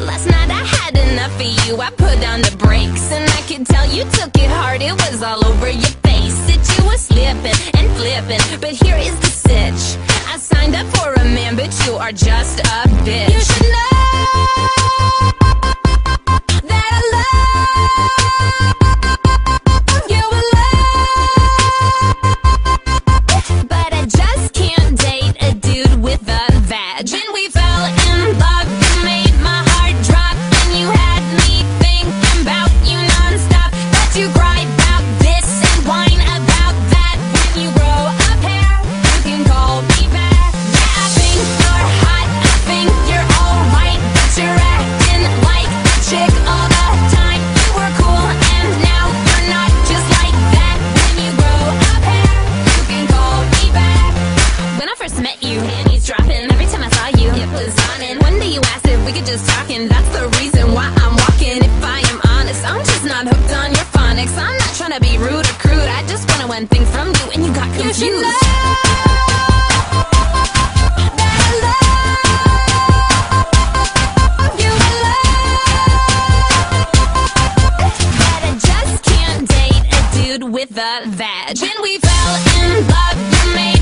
Last night I had enough of you. I put down the brakes, and I could tell you took it hard. It was all over your face. That you were slipping and flipping. But here is the sitch. I signed up for a man, but you are just a first met you, panties dropping. Every time I saw you, it was on. And one day you asked if we could just talk, and that's the reason why I'm walking. If I am honest, I'm just not hooked on your phonics. I'm not trying to be rude or crude. I just wanted one thing from you, and you got confused. You should know that I love you a lot. But I just can't date a dude with a vag. When we fell in love, you made